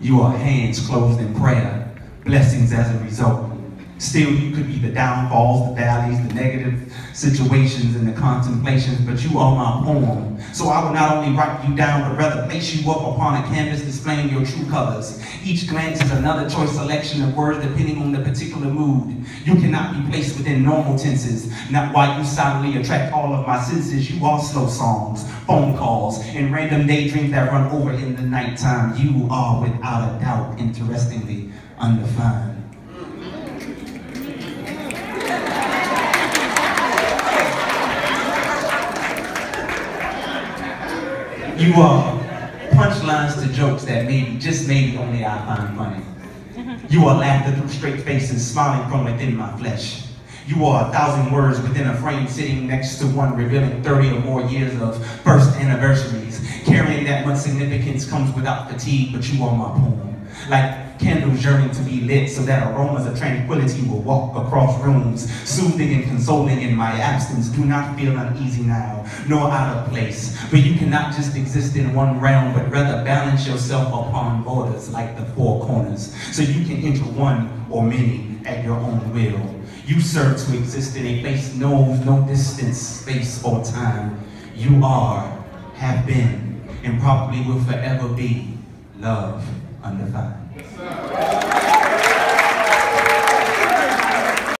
You are hands closed in prayer, blessings as a result. Still, you could be the downfalls, the valleys, the negative situations, and the contemplations, but you are my poem. So I will not only write you down, but rather place you up upon a canvas displaying your true colors. Each glance is another choice selection of words depending on the particular mood. You cannot be placed within normal tenses, not why you silently attract all of my senses. You are slow songs, phone calls, and random daydreams that run over in the nighttime. You are without a doubt, interestingly, undefined. You are punchlines to jokes that maybe, just maybe only I find funny. You are laughter through straight faces, smiling from within my flesh. You are a thousand words within a frame sitting next to one, revealing 30 or more years of first anniversaries. Carrying that much significance comes without fatigue, but you are my poem. Like candles yearning to be lit so that aromas of tranquility will walk across rooms, soothing and consoling in my absence. Do not feel uneasy now, nor out of place. But you cannot just exist in one realm, but rather balance yourself upon borders like the four corners, so you can enter one or many at your own will. You serve to exist in a place knows no distance, space, or time. You are, have been, and probably will forever be love and the Father. Yes,